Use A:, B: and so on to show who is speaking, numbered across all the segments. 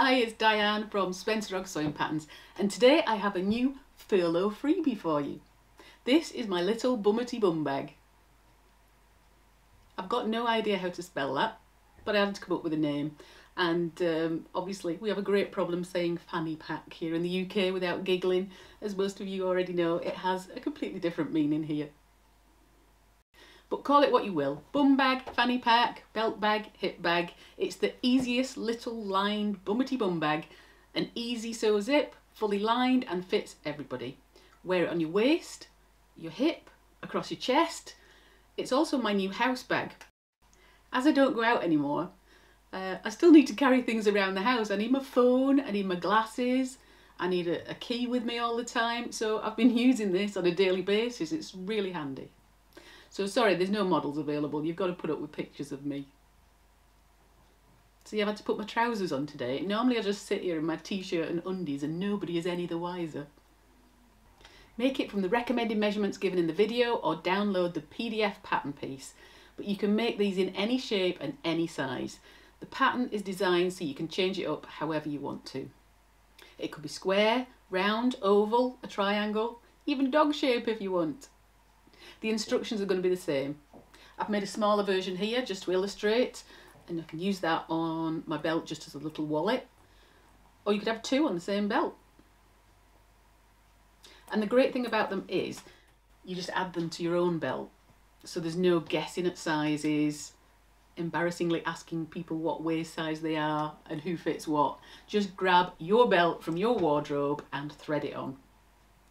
A: Hi, it's Diane from Spencer Ogg Sewing Patterns and today I have a new furlough freebie for you. This is my little bummity bum bag. I've got no idea how to spell that but I had to come up with a name and um, obviously we have a great problem saying fanny pack here in the UK without giggling. As most of you already know it has a completely different meaning here. But call it what you will. Bum bag, fanny pack, belt bag, hip bag. It's the easiest little lined bummity bum bag. An easy sew zip, fully lined and fits everybody. Wear it on your waist, your hip, across your chest. It's also my new house bag. As I don't go out anymore, uh, I still need to carry things around the house. I need my phone, I need my glasses, I need a, a key with me all the time. So I've been using this on a daily basis. It's really handy. So sorry, there's no models available. You've got to put up with pictures of me. See, I've had to put my trousers on today. Normally I just sit here in my t-shirt and undies and nobody is any the wiser. Make it from the recommended measurements given in the video or download the PDF pattern piece. But you can make these in any shape and any size. The pattern is designed so you can change it up however you want to. It could be square, round, oval, a triangle, even dog shape if you want. The instructions are going to be the same. I've made a smaller version here just to illustrate and I can use that on my belt just as a little wallet or you could have two on the same belt. And the great thing about them is you just add them to your own belt so there's no guessing at sizes, embarrassingly asking people what waist size they are and who fits what. Just grab your belt from your wardrobe and thread it on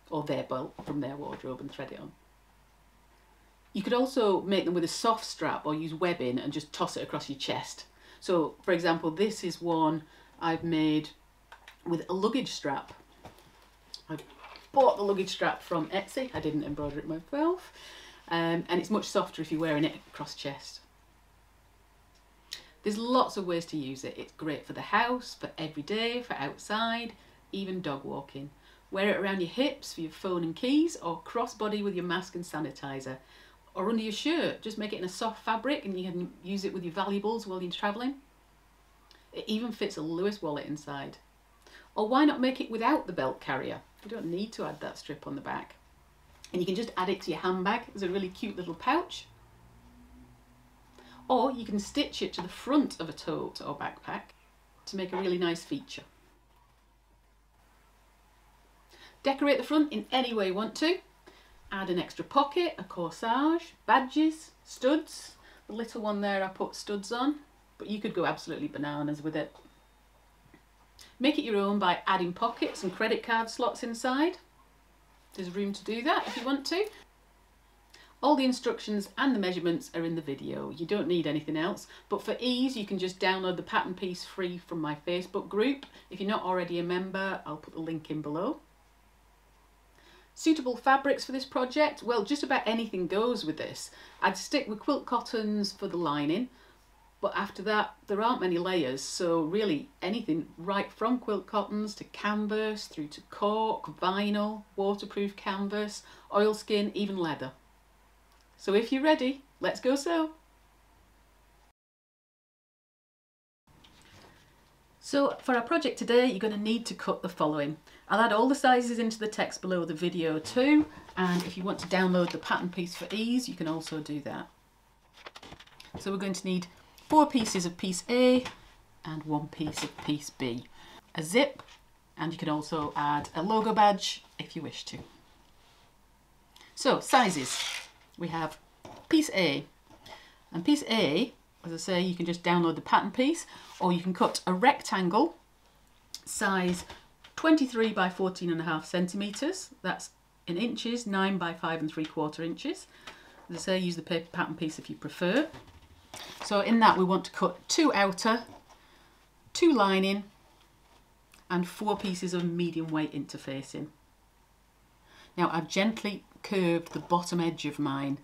A: or their belt from their wardrobe and thread it on. You could also make them with a soft strap or use webbing and just toss it across your chest. So for example, this is one I've made with a luggage strap. I bought the luggage strap from Etsy. I didn't embroider it myself. Um, and it's much softer if you're wearing it across chest. There's lots of ways to use it. It's great for the house, for every day, for outside, even dog walking. Wear it around your hips for your phone and keys or crossbody with your mask and sanitizer or under your shirt. Just make it in a soft fabric and you can use it with your valuables while you're travelling. It even fits a Lewis wallet inside. Or why not make it without the belt carrier? You don't need to add that strip on the back. And you can just add it to your handbag as a really cute little pouch. Or you can stitch it to the front of a tote or backpack to make a really nice feature. Decorate the front in any way you want to. Add an extra pocket, a corsage, badges, studs. The little one there I put studs on, but you could go absolutely bananas with it. Make it your own by adding pockets and credit card slots inside. There's room to do that if you want to. All the instructions and the measurements are in the video. You don't need anything else, but for ease, you can just download the pattern piece free from my Facebook group. If you're not already a member, I'll put the link in below. Suitable fabrics for this project? Well, just about anything goes with this. I'd stick with quilt cottons for the lining, but after that, there aren't many layers, so really anything right from quilt cottons to canvas, through to cork, vinyl, waterproof canvas, oilskin, even leather. So if you're ready, let's go sew. So for our project today, you're going to need to cut the following. I'll add all the sizes into the text below the video too, and if you want to download the pattern piece for ease, you can also do that. So we're going to need four pieces of piece A and one piece of piece B. A zip, and you can also add a logo badge if you wish to. So sizes, we have piece A, and piece A as I say, you can just download the pattern piece or you can cut a rectangle size 23 by 14 and a half centimetres. That's in inches, 9 by 5 and 3 quarter inches. As I say, use the paper pattern piece if you prefer. So in that we want to cut two outer, two lining and four pieces of medium weight interfacing. Now I've gently curved the bottom edge of mine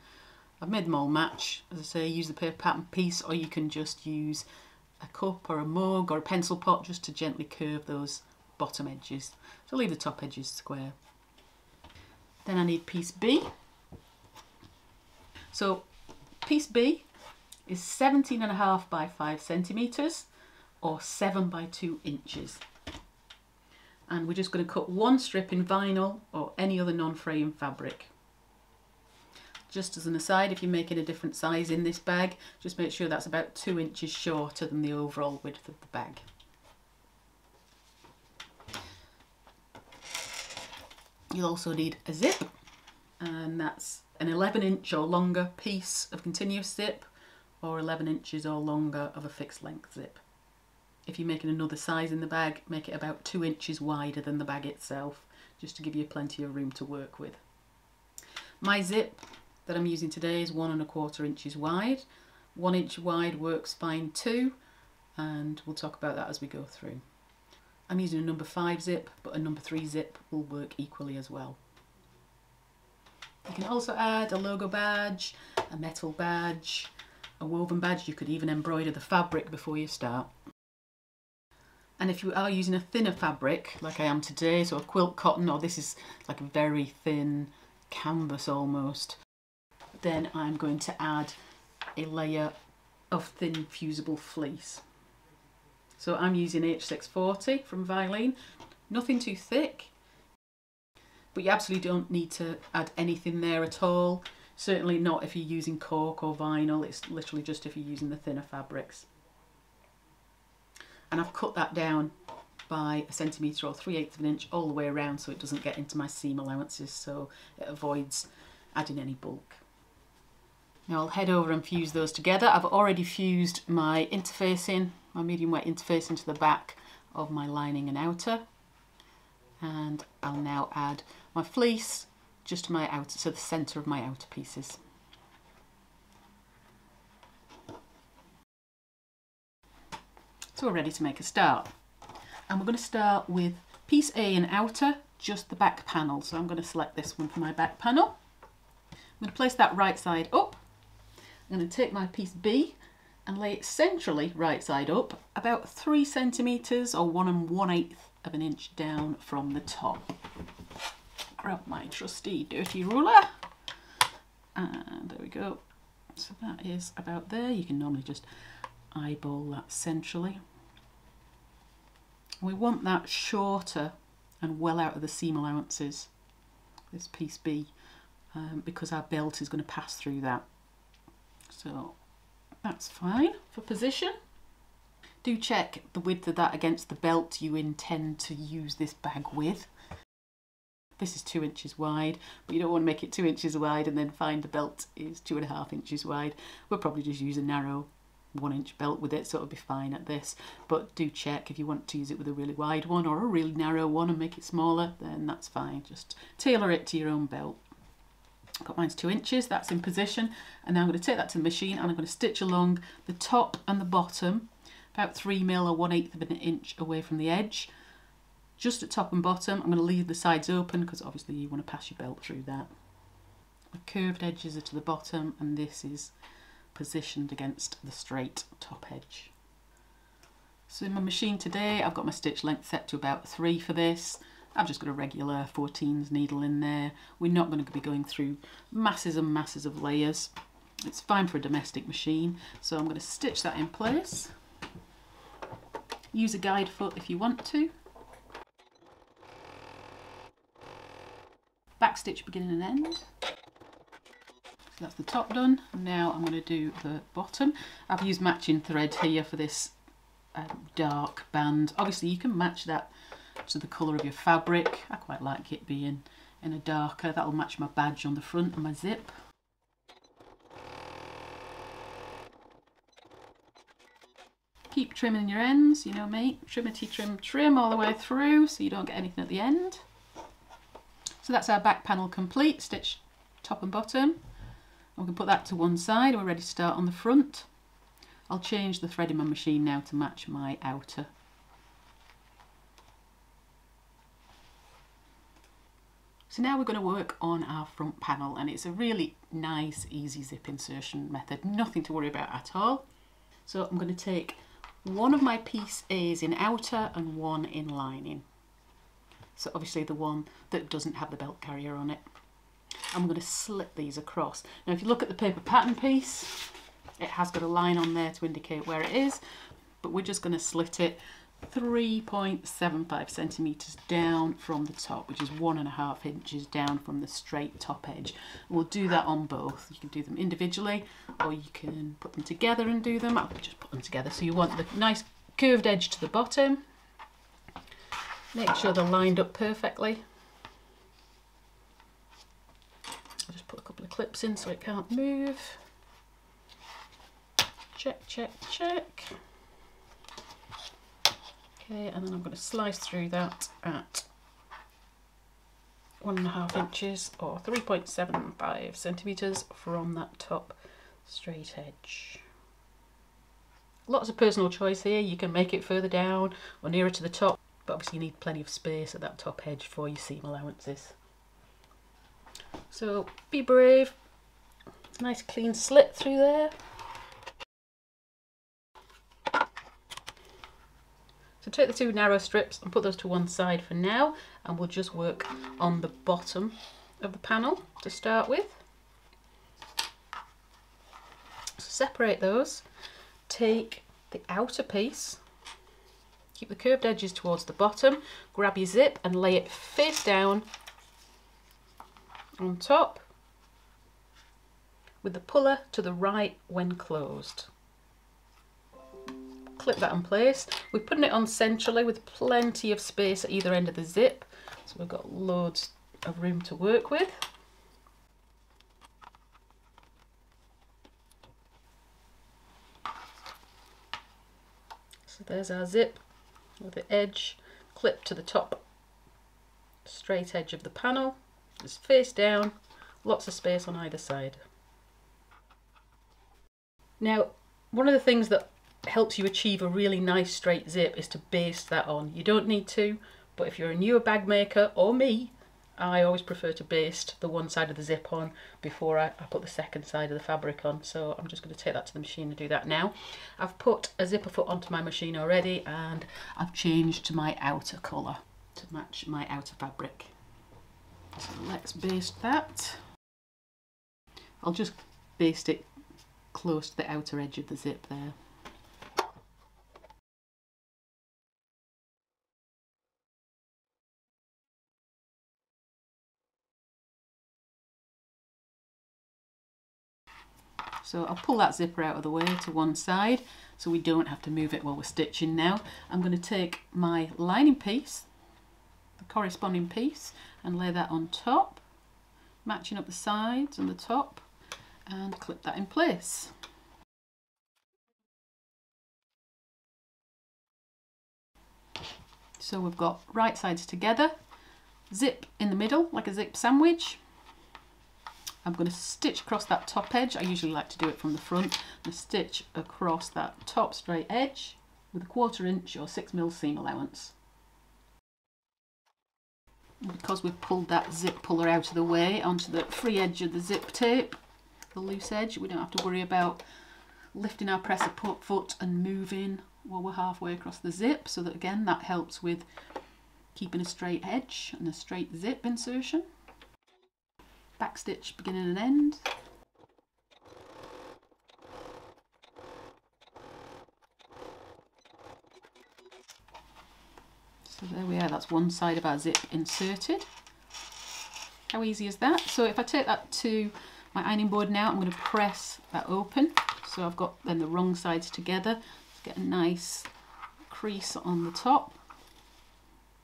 A: I've made them all match. As I say, use the paper pattern piece or you can just use a cup or a mug or a pencil pot just to gently curve those bottom edges. So leave the top edges square. Then I need piece B. So piece B is 17 and a half by 5 centimetres. or 7 by 2 inches. And we're just going to cut one strip in vinyl or any other non-fraying fabric. Just as an aside, if you're making a different size in this bag, just make sure that's about 2 inches shorter than the overall width of the bag. You'll also need a zip and that's an 11 inch or longer piece of continuous zip or 11 inches or longer of a fixed length zip. If you're making another size in the bag, make it about 2 inches wider than the bag itself, just to give you plenty of room to work with. My zip that I'm using today is one and a quarter inches wide. One inch wide works fine too, and we'll talk about that as we go through. I'm using a number 5 zip, but a number 3 zip will work equally as well. You can also add a logo badge, a metal badge, a woven badge. You could even embroider the fabric before you start. And if you are using a thinner fabric, like I am today, so a quilt cotton, or this is like a very thin canvas almost, then I'm going to add a layer of thin fusible fleece. So I'm using H640 from Vilene. Nothing too thick, but you absolutely don't need to add anything there at all. Certainly not if you're using cork or vinyl, it's literally just if you're using the thinner fabrics. And I've cut that down by a centimetre or 3 eighths of an inch all the way around so it doesn't get into my seam allowances so it avoids adding any bulk. Now I'll head over and fuse those together. I've already fused my interfacing my medium weight interface into the back of my lining and outer and I'll now add my fleece just to my outer, so the centre of my outer pieces. So we're ready to make a start. And we're going to start with piece A in outer, just the back panel. So I'm going to select this one for my back panel. I'm going to place that right side up. I'm going to take my piece B and lay it centrally right side up about three centimetres or one and one eighth of an inch down from the top. Grab my trusty dirty ruler and there we go. So that is about there. You can normally just eyeball that centrally. We want that shorter and well out of the seam allowances, this piece B, um, because our belt is going to pass through that. So that's fine for position. Do check the width of that against the belt you intend to use this bag with. This is two inches wide, but you don't want to make it two inches wide and then find the belt is two and a half inches wide. We'll probably just use a narrow one inch belt with it, so it'll be fine at this. But do check if you want to use it with a really wide one or a really narrow one and make it smaller, then that's fine. Just tailor it to your own belt. Got mine's two inches, that's in position. And now I'm going to take that to the machine and I'm going to stitch along the top and the bottom, about three mil or one eighth of an inch away from the edge. Just at top and bottom, I'm going to leave the sides open because obviously you want to pass your belt through that. The curved edges are to the bottom and this is positioned against the straight top edge. So in my machine today, I've got my stitch length set to about three for this. I've just got a regular 14s needle in there. We're not going to be going through masses and masses of layers. It's fine for a domestic machine. So I'm going to stitch that in place. Use a guide foot if you want to. Back stitch beginning and end. So that's the top done. Now I'm going to do the bottom. I've used matching thread here for this um, dark band. Obviously you can match that to the colour of your fabric. I quite like it being in a darker. That'll match my badge on the front and my zip. Keep trimming your ends, you know me. Trimity trim trim all the way through so you don't get anything at the end. So that's our back panel complete, stitch top and bottom. We can put that to one side, we're ready to start on the front. I'll change the thread in my machine now to match my outer So now we're going to work on our front panel and it's a really nice easy zip insertion method, nothing to worry about at all. So I'm going to take one of my piece A's in outer and one in lining. So obviously the one that doesn't have the belt carrier on it. I'm going to slip these across. Now if you look at the paper pattern piece, it has got a line on there to indicate where it is, but we're just going to slit it 3.75 centimetres down from the top, which is one and a half inches down from the straight top edge. We'll do that on both. You can do them individually or you can put them together and do them. I'll just put them together. So you want the nice curved edge to the bottom. Make sure they're lined up perfectly. I'll just put a couple of clips in so it can't move. Check, check, check. Okay, and then I'm going to slice through that at one and a half inches or 3.75 centimetres from that top straight edge. Lots of personal choice here, you can make it further down or nearer to the top, but obviously you need plenty of space at that top edge for your seam allowances. So be brave, nice clean slit through there. So take the two narrow strips and put those to one side for now and we'll just work on the bottom of the panel to start with. So separate those, take the outer piece, keep the curved edges towards the bottom, grab your zip and lay it face down on top with the puller to the right when closed clip that in place. We're putting it on centrally with plenty of space at either end of the zip. So we've got loads of room to work with. So there's our zip with the edge clipped to the top straight edge of the panel. It's face down, lots of space on either side. Now, one of the things that helps you achieve a really nice straight zip is to baste that on. You don't need to, but if you're a newer bag maker or me, I always prefer to baste the one side of the zip on before I, I, put the second side of the fabric on. So I'm just going to take that to the machine and do that now. I've put a zipper foot onto my machine already and I've changed to my outer colour to match my outer fabric. So let's baste that. I'll just baste it close to the outer edge of the zip there. So I'll pull that zipper out of the way to one side so we don't have to move it while we're stitching now. I'm going to take my lining piece, the corresponding piece, and lay that on top, matching up the sides and the top, and clip that in place. So we've got right sides together, zip in the middle like a zip sandwich, I'm going to stitch across that top edge. I usually like to do it from the front. and stitch across that top straight edge with a quarter inch or six mil seam allowance. Because we've pulled that zip puller out of the way onto the free edge of the zip tape, the loose edge, we don't have to worry about lifting our presser foot and moving while we're halfway across the zip. So that again, that helps with keeping a straight edge and a straight zip insertion back stitch beginning and end. So there we are, that's one side of our zip inserted. How easy is that? So if I take that to my ironing board now, I'm going to press that open. So I've got then the wrong sides together. Get a nice crease on the top,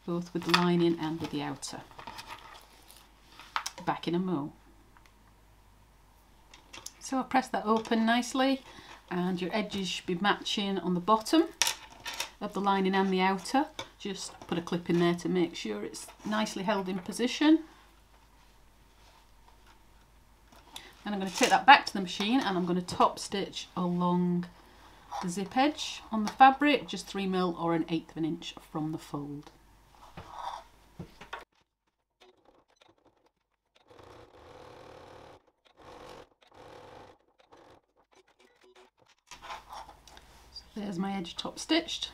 A: both with the lining and with the outer back in a mo. So I'll press that open nicely and your edges should be matching on the bottom of the lining and the outer. Just put a clip in there to make sure it's nicely held in position. And I'm going to take that back to the machine and I'm going to top stitch along the zip edge on the fabric, just 3 mil or an eighth of an inch from the fold. There's my edge top stitched.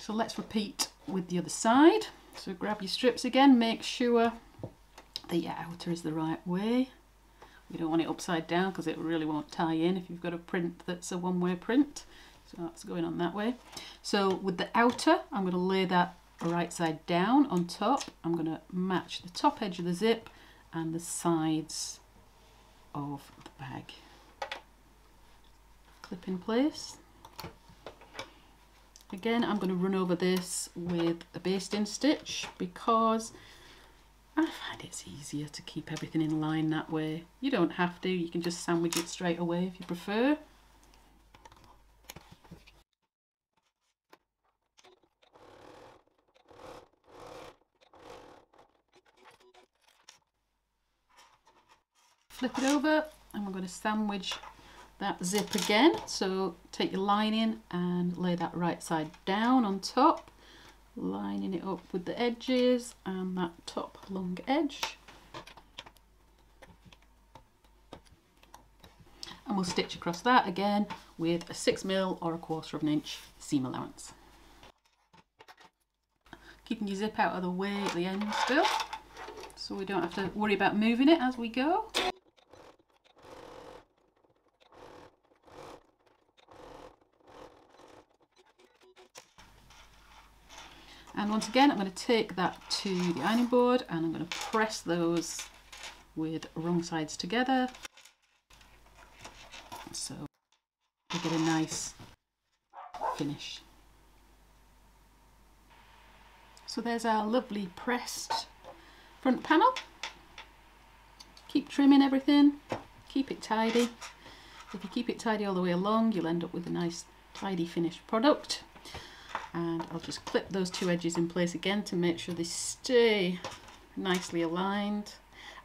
A: So let's repeat with the other side. So grab your strips again, make sure that the outer is the right way. We don't want it upside down because it really won't tie in if you've got a print that's a one-way print. So that's going on that way. So with the outer, I'm going to lay that right side down on top. I'm going to match the top edge of the zip and the sides of the bag. Clip in place. Again, I'm going to run over this with a basting stitch because I find it's easier to keep everything in line that way. You don't have to, you can just sandwich it straight away if you prefer. Flip it over and we're going to sandwich that zip again. So take your lining and lay that right side down on top, lining it up with the edges and that top long edge. And we'll stitch across that again with a six mil or a quarter of an inch seam allowance. Keeping your zip out of the way at the end still, so we don't have to worry about moving it as we go. And once again, I'm going to take that to the ironing board and I'm going to press those with wrong sides together. So we get a nice finish. So there's our lovely pressed front panel. Keep trimming everything, keep it tidy. If you keep it tidy all the way along, you'll end up with a nice tidy finished product and I'll just clip those two edges in place again to make sure they stay nicely aligned.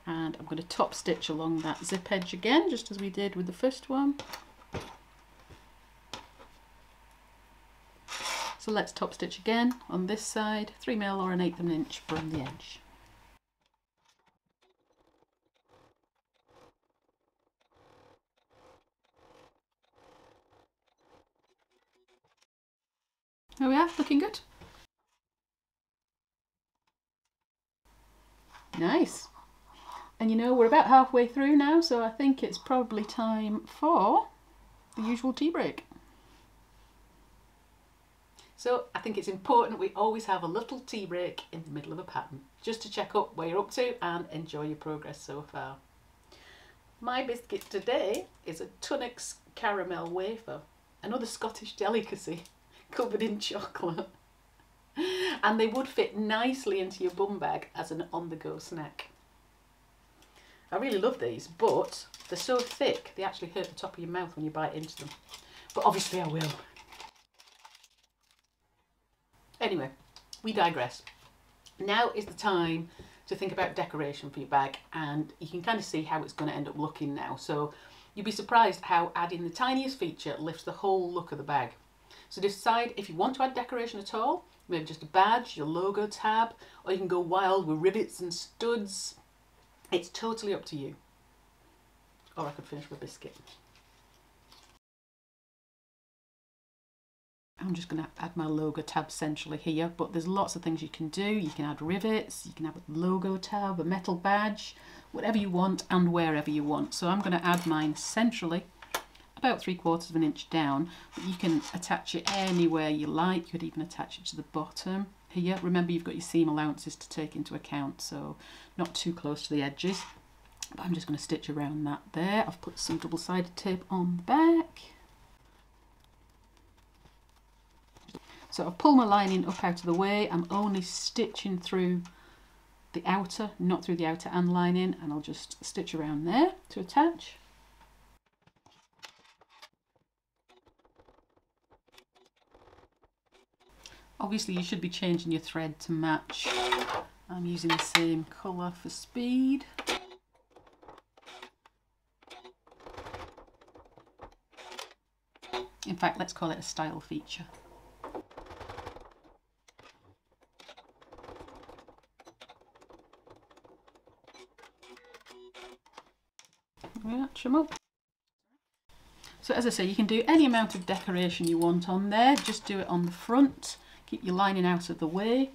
A: And I'm going to top stitch along that zip edge again just as we did with the first one. So let's top stitch again on this side 3 mil or an eighth of an inch from the edge There we are, looking good. Nice. And you know, we're about halfway through now, so I think it's probably time for the usual tea break. So I think it's important we always have a little tea break in the middle of a pattern, just to check up where you're up to and enjoy your progress so far. My biscuit today is a Tunnock's caramel wafer, another Scottish delicacy covered in chocolate. And they would fit nicely into your bum bag as an on-the-go snack. I really love these, but they're so thick, they actually hurt the top of your mouth when you bite into them. But obviously I will. Anyway, we digress. Now is the time to think about decoration for your bag and you can kind of see how it's going to end up looking now. So you'd be surprised how adding the tiniest feature lifts the whole look of the bag. So decide if you want to add decoration at all, maybe just a badge, your logo tab, or you can go wild with rivets and studs. It's totally up to you. Or I could finish with a biscuit. I'm just going to add my logo tab centrally here, but there's lots of things you can do. You can add rivets, you can have a logo tab, a metal badge, whatever you want and wherever you want. So I'm going to add mine centrally about three quarters of an inch down but you can attach it anywhere you like. You could even attach it to the bottom here. Remember you've got your seam allowances to take into account so not too close to the edges. But I'm just going to stitch around that there. I've put some double-sided tape on the back. So I've pulled my lining up out of the way. I'm only stitching through the outer not through the outer and lining and I'll just stitch around there to attach Obviously you should be changing your thread to match. I'm using the same colour for speed. In fact, let's call it a style feature. Match them up. So as I say, you can do any amount of decoration you want on there. Just do it on the front. Keep your lining out of the way.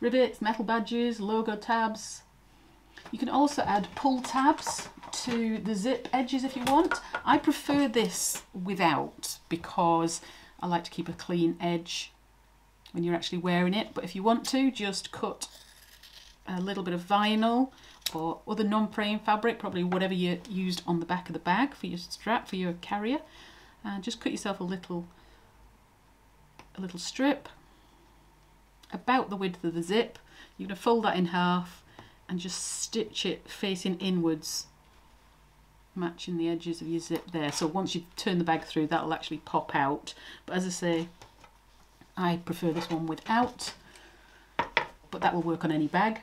A: Rivets, metal badges, logo tabs. You can also add pull tabs to the zip edges if you want. I prefer this without because I like to keep a clean edge when you're actually wearing it. But if you want to, just cut a little bit of vinyl or other non-fraying fabric, probably whatever you used on the back of the bag for your strap, for your carrier. And just cut yourself a little, a little strip about the width of the zip. You're going to fold that in half and just stitch it facing inwards matching the edges of your zip there. So once you turn the bag through that'll actually pop out. But as I say I prefer this one without but that will work on any bag.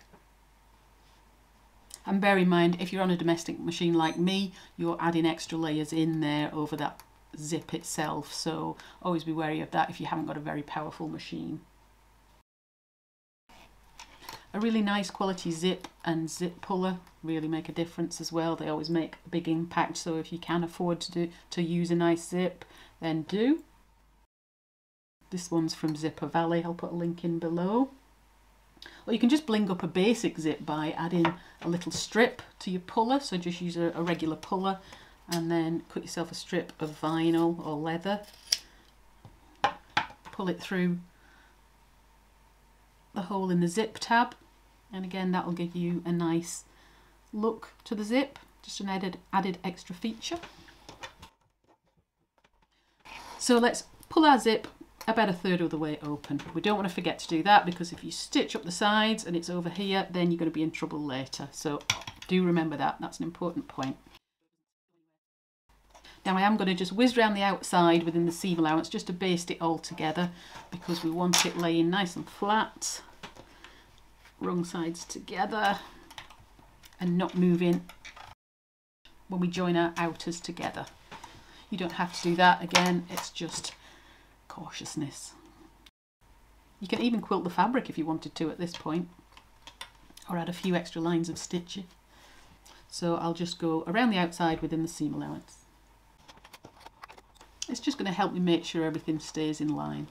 A: And bear in mind if you're on a domestic machine like me you're adding extra layers in there over that zip itself so always be wary of that if you haven't got a very powerful machine a really nice quality zip and zip puller really make a difference as well. They always make a big impact. So if you can afford to do to use a nice zip, then do. This one's from Zipper Valley. I'll put a link in below. Or you can just bling up a basic zip by adding a little strip to your puller. So just use a, a regular puller and then cut yourself a strip of vinyl or leather. Pull it through the hole in the zip tab and again that will give you a nice look to the zip. Just an added added extra feature. So let's pull our zip about a third of the way open. We don't want to forget to do that because if you stitch up the sides and it's over here then you're going to be in trouble later. So do remember that. That's an important point now I am going to just whiz around the outside within the seam allowance just to baste it all together because we want it laying nice and flat wrong sides together and not moving when we join our outers together. You don't have to do that again, it's just cautiousness. You can even quilt the fabric if you wanted to at this point or add a few extra lines of stitching. So I'll just go around the outside within the seam allowance. It's just going to help me make sure everything stays in line.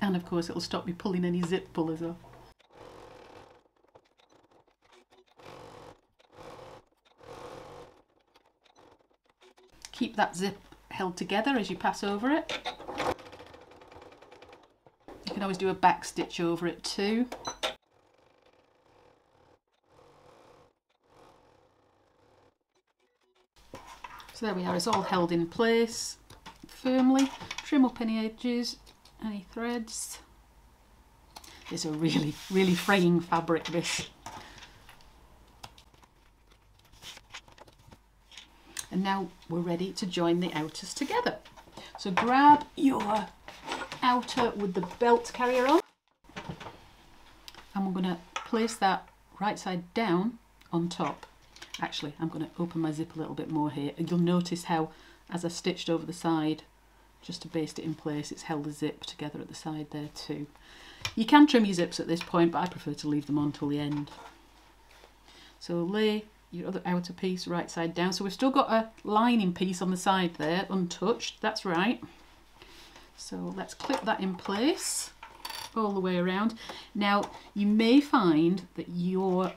A: And of course it'll stop me pulling any zip pullers off. Keep that zip held together as you pass over it. You can always do a back stitch over it too. There we are, it's all held in place firmly. Trim up any edges any threads. It's a really, really fraying fabric, this. And now we're ready to join the outers together. So grab your outer with the belt carrier on. And we're going to place that right side down on top. Actually, I'm going to open my zip a little bit more here. And you'll notice how, as I stitched over the side, just to baste it in place. It's held the zip together at the side there too. You can trim your zips at this point, but I prefer to leave them on till the end. So lay your other outer piece right side down. So we've still got a lining piece on the side there, untouched, that's right. So let's clip that in place all the way around. Now, you may find that you're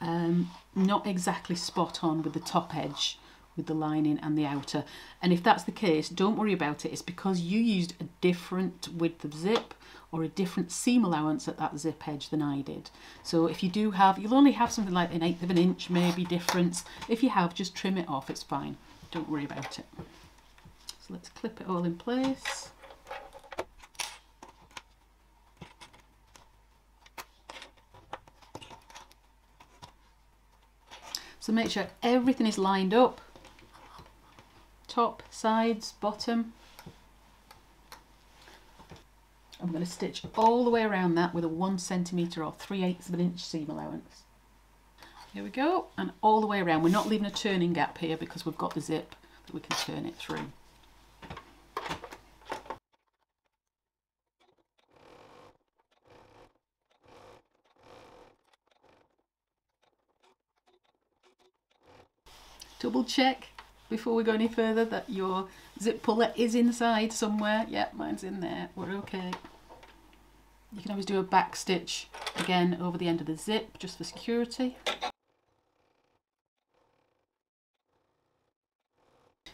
A: um, not exactly spot on with the top edge with the lining and the outer. And if that's the case, don't worry about it. It's because you used a different width of zip or a different seam allowance at that zip edge than I did. So if you do have, you'll only have something like an eighth of an inch maybe difference. If you have, just trim it off, it's fine. Don't worry about it. So let's clip it all in place. So make sure everything is lined up top, sides, bottom. I'm going to stitch all the way around that with a one centimetre or 3 eighths of an inch seam allowance. Here we go, and all the way around. We're not leaving a turning gap here because we've got the zip that we can turn it through. double check before we go any further that your zip puller is inside somewhere. Yeah, mine's in there. We're okay. You can always do a back stitch again over the end of the zip just for security.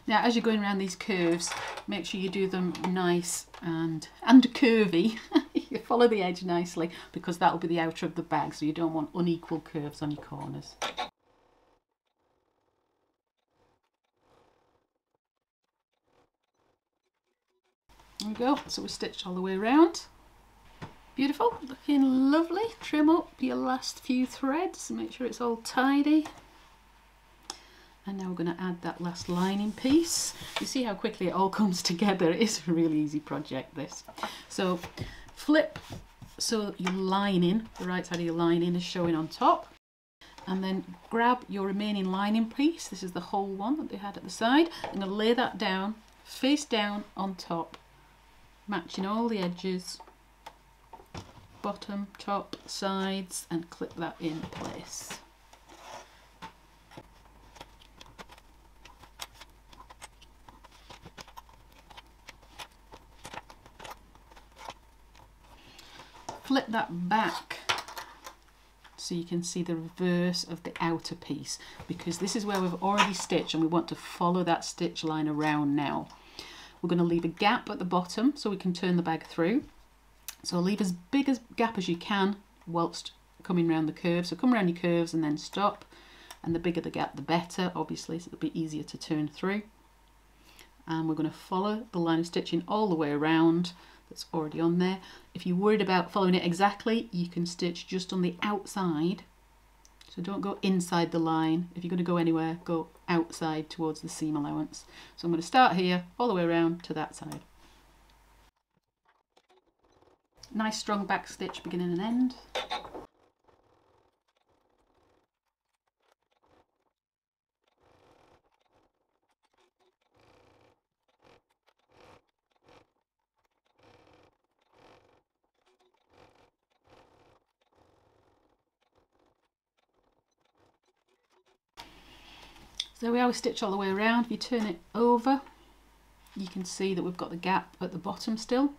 A: Now as you're going around these curves, make sure you do them nice and, and curvy. you follow the edge nicely because that will be the outer of the bag so you don't want unequal curves on your corners. Go, so we stitched all the way around. Beautiful, looking lovely. Trim up your last few threads, make sure it's all tidy. And now we're going to add that last lining piece. You see how quickly it all comes together. It's a really easy project, this. So flip so your lining, the right side of your lining is showing on top. And then grab your remaining lining piece. This is the whole one that they had at the side. I'm going to lay that down, face down on top matching all the edges bottom top sides and clip that in place. Flip that back so you can see the reverse of the outer piece because this is where we've already stitched and we want to follow that stitch line around now we're going to leave a gap at the bottom so we can turn the bag through. So leave as big a gap as you can whilst coming around the curve. So come around your curves and then stop. And the bigger the gap, the better, obviously, so it'll be easier to turn through. And we're going to follow the line of stitching all the way around that's already on there. If you're worried about following it exactly, you can stitch just on the outside so don't go inside the line. If you're going to go anywhere, go outside towards the seam allowance. So I'm going to start here all the way around to that side. Nice strong back stitch beginning and end. So we always stitch all the way around. If you turn it over, you can see that we've got the gap at the bottom still.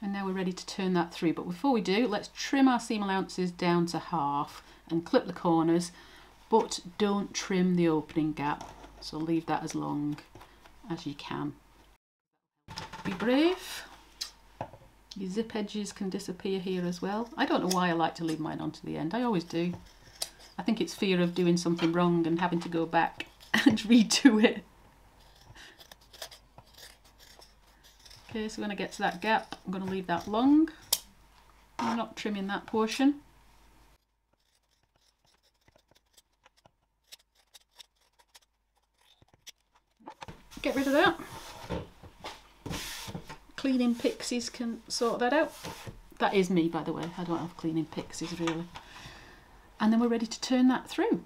A: And now we're ready to turn that through. But before we do, let's trim our seam allowances down to half and clip the corners, but don't trim the opening gap. So leave that as long as you can. Be brave. Your zip edges can disappear here as well. I don't know why I like to leave mine onto the end. I always do. I think it's fear of doing something wrong and having to go back and redo it. Okay, so when I get to that gap, I'm going to leave that long. I'm not trimming that portion. Get rid of that. Cleaning pixies can sort that out. That is me, by the way. I don't have cleaning pixies, really and then we're ready to turn that through.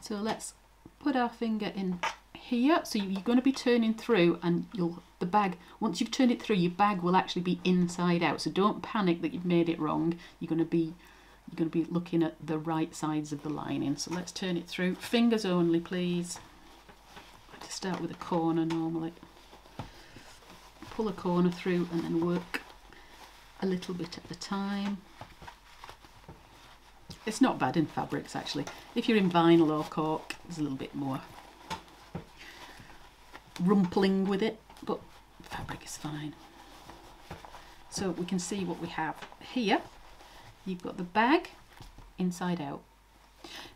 A: So let's put our finger in here. So you're going to be turning through and you'll the bag, once you've turned it through, your bag will actually be inside out. So don't panic that you've made it wrong. You're going to be you're going to be looking at the right sides of the lining. So let's turn it through. Fingers only, please. I just start with a corner normally. Pull a corner through and then work a little bit at a time. It's not bad in fabrics actually. If you're in vinyl or cork, there's a little bit more rumpling with it, but fabric is fine. So we can see what we have here. You've got the bag inside out.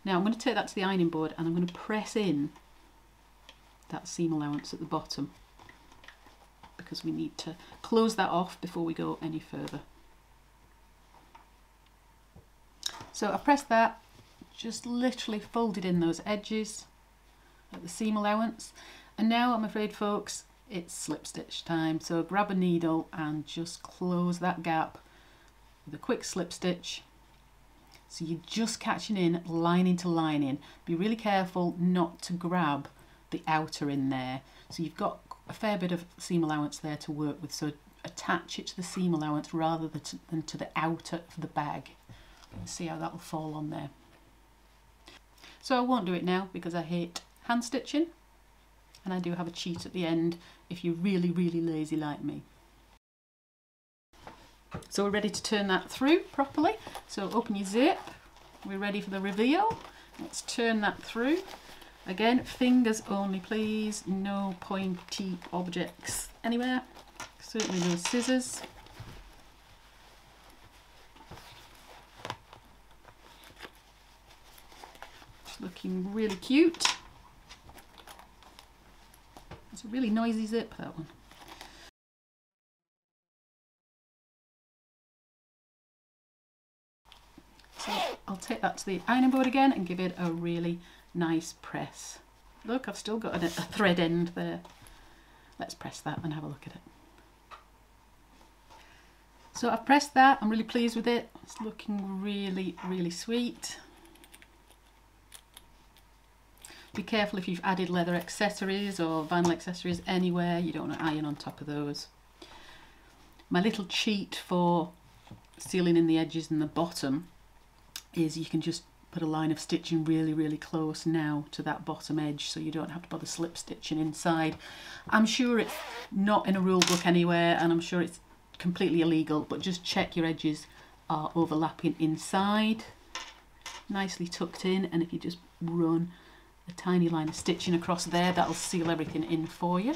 A: Now I'm going to take that to the ironing board and I'm going to press in that seam allowance at the bottom because we need to close that off before we go any further. So I pressed that, just literally folded in those edges at the seam allowance. And now I'm afraid folks, it's slip stitch time. So grab a needle and just close that gap with a quick slip stitch. So you're just catching in lining to lining. Be really careful not to grab the outer in there. So you've got a fair bit of seam allowance there to work with. So attach it to the seam allowance rather than to the outer of the bag see how that will fall on there. So I won't do it now because I hate hand stitching and I do have a cheat at the end if you're really really lazy like me. So we're ready to turn that through properly. So open your zip, we're ready for the reveal Let's turn that through. Again, fingers only please, no pointy objects anywhere. Certainly no scissors. Looking really cute. It's a really noisy zip, that one. So I'll take that to the ironing board again and give it a really nice press. Look, I've still got a, a thread end there. Let's press that and have a look at it. So I've pressed that, I'm really pleased with it. It's looking really, really sweet. Be careful if you've added leather accessories or vinyl accessories anywhere, you don't want to iron on top of those. My little cheat for sealing in the edges and the bottom is you can just put a line of stitching really really close now to that bottom edge so you don't have to bother slip stitching inside. I'm sure it's not in a rule book anywhere and I'm sure it's completely illegal but just check your edges are overlapping inside nicely tucked in and if you just run a tiny line of stitching across there that'll seal everything in for you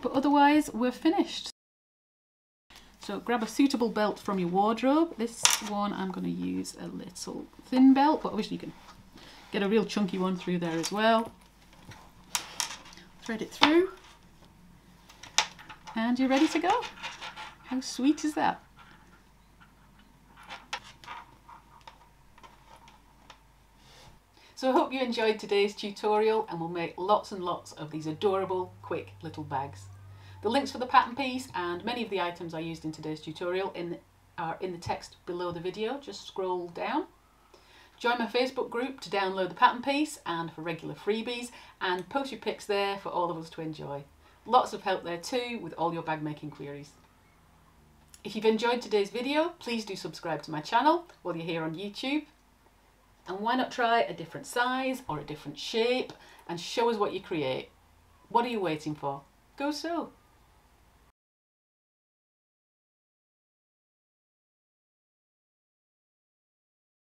A: but otherwise we're finished so grab a suitable belt from your wardrobe. This one I'm going to use a little thin belt, but obviously you can get a real chunky one through there as well. Thread it through and you're ready to go. How sweet is that? So I hope you enjoyed today's tutorial and we'll make lots and lots of these adorable quick little bags. The links for the pattern piece and many of the items I used in today's tutorial in, are in the text below the video. Just scroll down. Join my Facebook group to download the pattern piece and for regular freebies and post your pics there for all of us to enjoy. Lots of help there too with all your bag making queries. If you've enjoyed today's video, please do subscribe to my channel while you're here on YouTube. And why not try a different size or a different shape and show us what you create. What are you waiting for? Go sew!